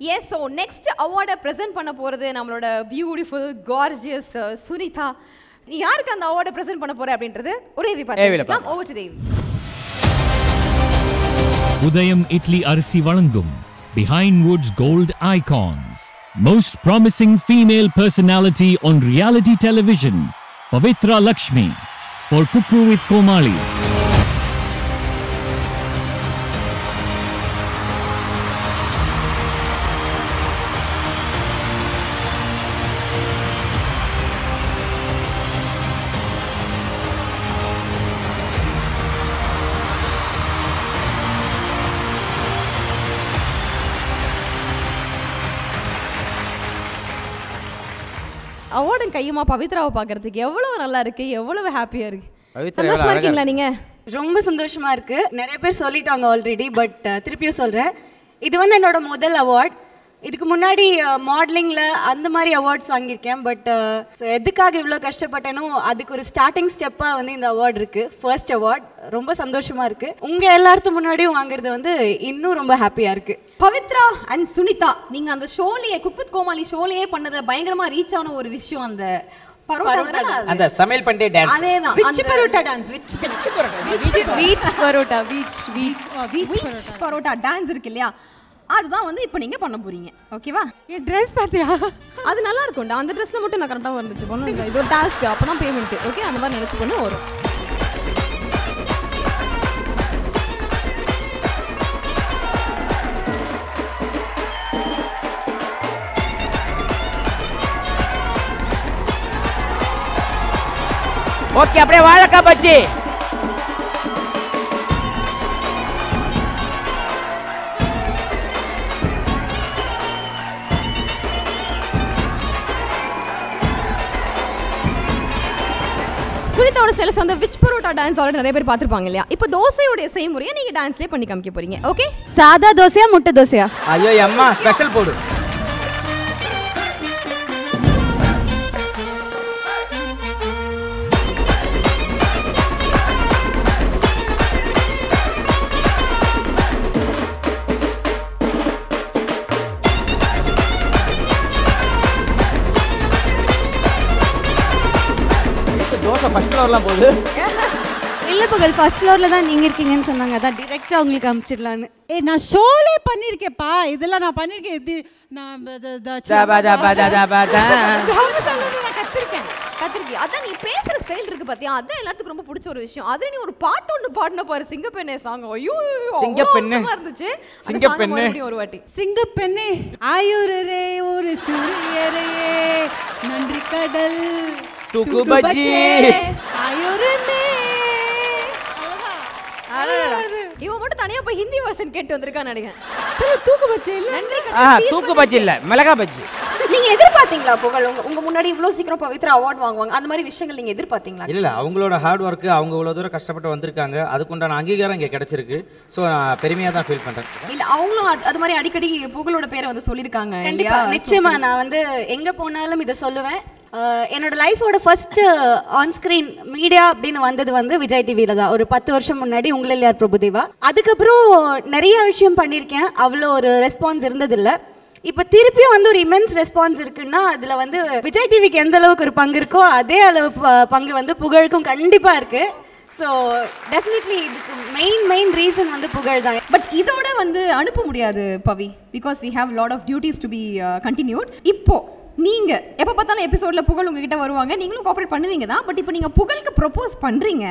S so next அவார்டை present பண்ண போகிறது நம்மளோட பியூட்டிஃபுல் கார்ஜியஸ் சுனிதா நீ யாருக்கு அந்த அவார்டை ப்ரெசென்ட் பண்ண போற அப்படின்றது ஒரே தேவி தேவியில பார்த்து ஓவர் டு தேவி உதயம் இட்லி அரிசி வழங்கும் Behind Woods Gold Icons. Most promising female personality on reality television, Pavitra Lakshmi, for Kuku with Komali. அவார்டும் கையுமா? பவித்ராவை பார்க்கறதுக்கு எவ்வளவு நல்லா இருக்கு எவ்வளவு ஹாப்பியா இருக்கு. சந்தோஷமா இருக்கீங்களா நீங்க? ரொம்ப சந்தோஷமா இருக்கு. நிறைய பேர் சொல்லிட்டாங்க ஆல்ரெடி பட் திருப்பியும் சொல்றேன். இது வந்து என்னோட முதல் அவார்ட் இதுக்கு முன்னாடி மாடலிங்ல அந்த மாதிரி அவார்ட்ஸ் வாங்கியிருக்கேன். பட் எதுக்காக இவ்வளோ கஷ்டப்பட்டேனோ அதுக்கு ஒரு ஸ்டார்டிங் ஸ்டெப்பா வந்து இந்த அவார்ட் இருக்கு. ஃபர்ஸ்ட் அவார்ட் ரொம்ப சந்தோஷமா இருக்கு. உங்க எல்லாத்துக்கு முன்னாடியும் வாங்குறது வந்து இன்னும் ரொம்ப ஹாப்பியா இருக்கு. பவித்ரா அண்ட் சுனிதா நீங்க அந்த ஷோலயே குக் வித் கோமாளி ஷோலயே பண்ணது பயங்கரமா ரீச் ஆன ஒரு விஷயம் அந்த பரோட்டா? அந்த சமையல் பண்ணிட்டே டான்ஸ் அதேதான். விச் பரோட்டா டான்ஸ் விச் பீச் பரோட்டா. பீச் பீச் பீச் பரோட்டா. டான்ஸ் இருக்கு இல்லையா? அதுதான் வந்து இப்போ நீங்க பண்ண போறீங்க. ஓகேவா என் ட்ரெஸ் பாத்தியா? அது நல்லா இருக்கும்டா அந்த ட்ரெஸ்ல மட்டும் நான் கரெக்டாக வந்துச்சு இல்லை இது ஒரு டாஸ்க் அப்போ தான் பேமெண்ட் ஓகே அந்த மாதிரி நினச்சி பொண்ணு வரும். ஓகே அப்படியே வாழைக்காய் பச்சி சுனிதாவோட ஸ்டைல்ஸ் வந்து விச் பரோட்டா டான்ஸ் ஆல்ரெடி நிறைய பேர் பார்த்துருப்பாங்க இல்லையா? இப்போ தோசையோடைய செய்முறையை நீங்க டான்ஸ்லேயே பண்ணி காமிக்க போறீங்க ஓகே சாதா தோசையா முட்டை தோசையா? ஐயோ அம்மா ஸ்பெஷல் போடு. தோசை ஃபர்ஸ்ட் ஃப்ளோர்லாம் போகுது. இல்ல புகழ் ஃபர்ஸ்ட் ஃப்ளோர்ல தான் நீங்க இருக்கீங்கன்னு சொன்னாங்க. அதான் டிரெக்டா உங்களுக்கு அனுப்பிச்சிடலான்னு ஏ நான் ஷோலே பண்ணிருக்கேன்ப்பா இதெல்லாம் நான் பண்ணிருக்கேன் இது நான் கத்திருக்கேன். கத்திரிக்கை அதான் நீ பேசுற ஸ்டைல் இருக்கு பாத்தியா? அதான் எல்லாத்துக்கும் ரொம்ப பிடிச்ச ஒரு விஷயம். அது நீ ஒரு பாட்டு ஒன்று பாடின பாரு. சிங்கப்பெண்ணே சாங் ஐயோ சிங்கப்பெண்ணே. இருந்துச்சு. சிங்கப்பெண்ணே. ஒரு வாட்டி. சிங்கப்பெண்ணே ஆயுரரே ஒரு சூரியரையே நன்றி கடல். தூக்கு பஜ்ஜி ஆயுரமே அடடடா. இவன் மட்டும் தனியா போய் ஹிந்தி வெர்ஷன் கேட்டு வந்திருக்கான்னு நினைக்கிறேன். சரி தூக்கு பச்சை இல்ல? நன்றி ஆ கடவுள். தூக்கு பஜ்ஜி இல்ல மிளகா பஜ்ஜி. நீங்க எதிர்பார்த்தீங்களா புகழ்? உங்க உங்க முன்னாடி இவ்வளவு சீக்கிரம் பவித்ரா அவார்ட் வாங்குவாங்க அந்த மாதிரி விஷயங்கள் நீங்க எதிர்பார்த்தீங்களா? இல்ல அவங்களோட ஹார்ட் ஒர்க்கு அவங்க இவ்வளோ தூரம் கஷ்டப்பட்டு வந்திருக்காங்க அதுக்குண்டான அங்கீகாரம் இங்கே கிடைச்சிருக்கு. ஸோ நான் பெருமையாக தான் ஃபீல் பண்ணுறேன் இல்ல அவங்களும் அது- அது மாதிரி அடிக்கடி புகழோட பேரை வந்து சொல்லிருக்காங்க கண்டிப்பா நிச்சயமா நான் வந்து எங்க போனாலும் இதை சொல்லுவேன். என்னோடய என்னோட லைஃபோட ஃபஸ்ட்டு ஆன்ஸ்க்ரீன் மீடியா அப்படின்னு வந்தது வந்து விஜய் டிவியில தான். ஒரு பத்து வருஷம் முன்னாடி உங்களில் யார் பிரபுதேவா. அதுக்கப்புறம் நிறைய விஷயம் பண்ணியிருக்கேன். அவ்வளோ ஒரு ரெஸ்பான்ஸ் இருந்ததில்லை. இப்போ திருப்பியும் வந்து ஒரு இமென்ஸ் ரெஸ்பான்ஸ் இருக்குன்னா அதில் வந்து விஜய் டிவிக்கு எந்த அளவுக்கு ஒரு பங்கு இருக்கோ அதே அளவு பங்கு வந்து புகழுக்கும் கண்டிப்பாக இருக்கு. ஸோ டெஃபினெட்லி இதுக்கு மெயின் மெயின் ரீசன் வந்து புகழ் தான். பட் இதோட வந்து அனுப்ப முடியாது Pavi. Because we have lot of duties to be continued இப்போ நீங்க எப்ப பார்த்தாலும் எபிசோட்ல புகழ் உங்ககிட்ட வருவாங்க. நீங்களும் கோஆபரேட் பண்ணுவீங்க தான். பட் இப்போ நீங்க புகழுக்கு ப்ரொபோஸ் பண்றீங்க.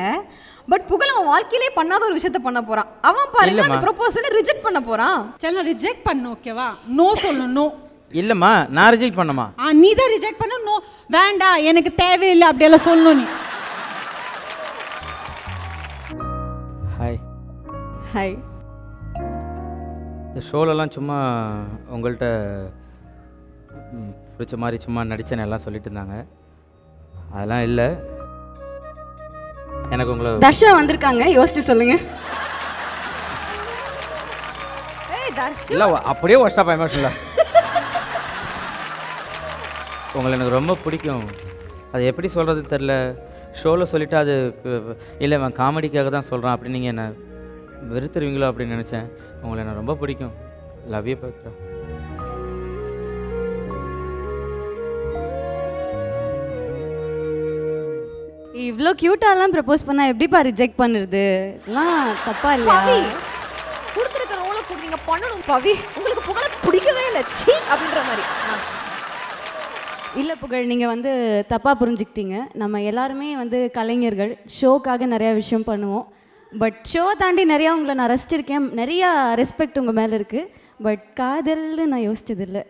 பட் புகழ் அவன் வாழ்க்கையிலே பண்ணாத ஒரு விஷயத்த பண்ண போறான். அவன் பாருங்க அந்த. ப்ரொபோசலை ரிஜெக்ட் பண்ண போறான். சரி நான் ரிஜெக்ட் பண்ணு ஓகேவா நோ சொல்லணும் நோ இல்லைம்மா நான் ரிஜெக்ட் பண்ணமா ஆ நீ தான் ரிஜெக்ட் பண்ண நோ வேண்டாம் எனக்கு தேவையில்லை அப்படியெல்லாம் சொல்லணும் நீ. ஹாய் ஹாய் இந்த ஷோலெல்லாம் சும்மா உங்கள்கிட்ட பிடிச்ச மாதிரி சும்மா நடிச்சேன்னு எல்லாம் சொல்லிட்டு இருந்தாங்க. அதெல்லாம் இல்லை. எனக்கு உங்களை தர்ஷா வந்திருக்காங்க. யோசிச்சு சொல்லுங்க. இல்லை அப்படியே ஒர்ஸ்டாப் எமோஷனில் உங்களை எனக்கு ரொம்ப பிடிக்கும். அது எப்படி சொல்கிறதுன்னு தெரில ஷோவில் சொல்லிட்டு அது இல்லை அவன் காமெடிக்காக தான் சொல்கிறான் அப்படின்னு நீங்கள் என்ன வெறுத்துருவீங்களோ அப்படின்னு நினச்சேன். உங்களை எனக்கு ரொம்ப பிடிக்கும். லவ் யூ இவ்வளோ க்யூட்டாலாம் ப்ரப்போஸ் பண்ணா எப்படிப்பா ரிஜெக்ட் பண்ணுறது? இதெல்லாம் தப்பா பவி இல்லையா கொடுத்துருக்க ரோலை கொடுங்க பண்ணணும் பவி. உங்களுக்கு புகழ பிடிக்கவே இல்லை. சீ அப்படின்ற மாதிரி. இல்லை புகழ் நீங்கள் வந்து தப்பாக புரிஞ்சுக்கிட்டீங்க. நம்ம எல்லாருமே வந்து கலைஞர்கள். ஷோக்காக நிறையா விஷயம் பண்ணுவோம். பட் ஷோ தாண்டி நிறையா உங்களை நான் ரசிச்சிருக்கேன். நிறையா ரெஸ்பெக்ட் உங்கள் மேலே இருக்குது பட் காதல்னு நான் யோசிச்சதில்லை.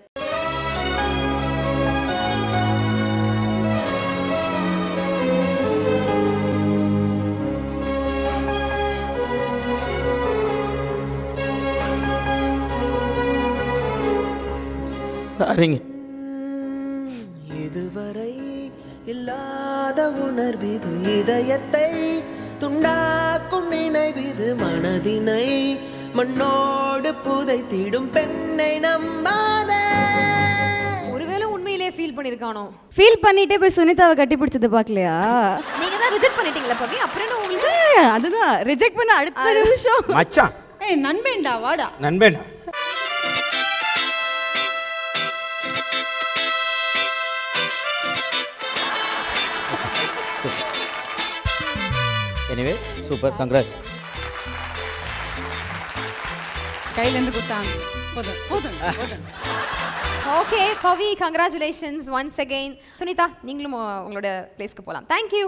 சரிங்க இதுவரை இல்லாத உணர்விது இதயத்தை துண்டாக்கும் நினைவிது மனதினை மண்ணோடு புதைத்திடும் பெண்ணை நம்பாதே. ஒருவேளை உண்மையிலேயே ஃபீல் பண்ணியிருக்கானோ ஃபீல் பண்ணிட்டே போய் சுனிதாவை கட்டி பிடிச்சது பார்க்கலையா? நீங்க தான் ரிஜெக்ட் பண்ணிட்டீங்களா பவி அப்புறம் என்ன உங்களுக்கு? அதுதான். ரிஜெக்ட் பண்ண அடுத்த நிமிஷம். மச்சான். ஏய் நண்பேண்டா வாடா. நண்பன் எனிவே சூப்பர் கங்க்ராஸ் கையிலேருந்து கொடுத்தாங்க போதும் போதும் போதும். Okay Pavi congratulations once again Sunitha நீங்களும் உங்களோட பிளேஸ்க்கு போகலாம் தேங்க்யூ